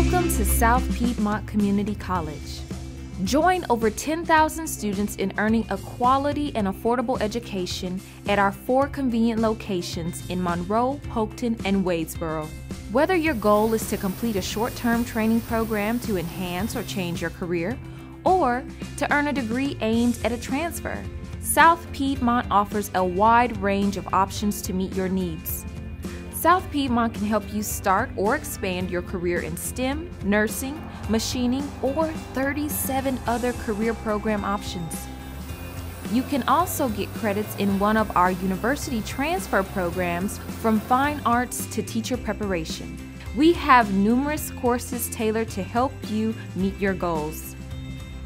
Welcome to South Piedmont Community College. Join over 10,000 students in earning a quality and affordable education at our four convenient locations in Monroe, Polkton, and Wadesboro. Whether your goal is to complete a short term training program to enhance or change your career, or to earn a degree aimed at a transfer, South Piedmont offers a wide range of options to meet your needs. South Piedmont can help you start or expand your career in STEM, nursing, machining, or 37 other career program options. You can also get credits in one of our university transfer programs from fine arts to teacher preparation. We have numerous courses tailored to help you meet your goals.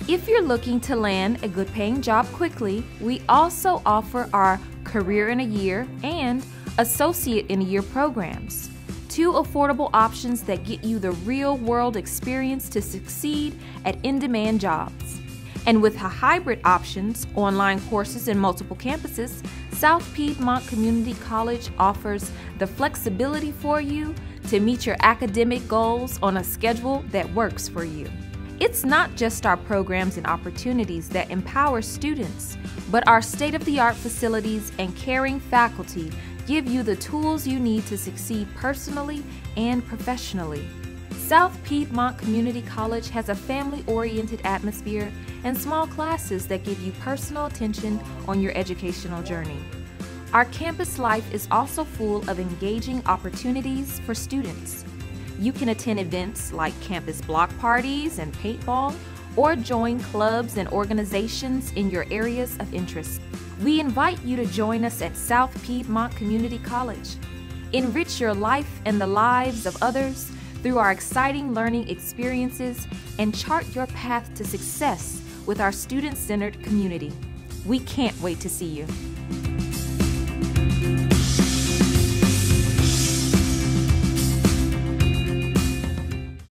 If you're looking to land a good paying job quickly, we also offer our Career in a Year and Associate in a Year programs. Two affordable options that get you the real world experience to succeed at in demand jobs. And with hybrid options, online courses, and multiple campuses, South Piedmont Community College offers the flexibility for you to meet your academic goals on a schedule that works for you. It's not just our programs and opportunities that empower students, but our state of the art facilities and caring faculty give you the tools you need to succeed personally and professionally. South Piedmont Community College has a family oriented atmosphere and small classes that give you personal attention on your educational journey. Our campus life is also full of engaging opportunities for students. You can attend events like campus block parties and paintball, or join clubs and organizations in your areas of interest. We invite you to join us at South Piedmont Community College. Enrich your life and the lives of others through our exciting learning experiences and chart your path to success with our student centered community. We can't wait to see you.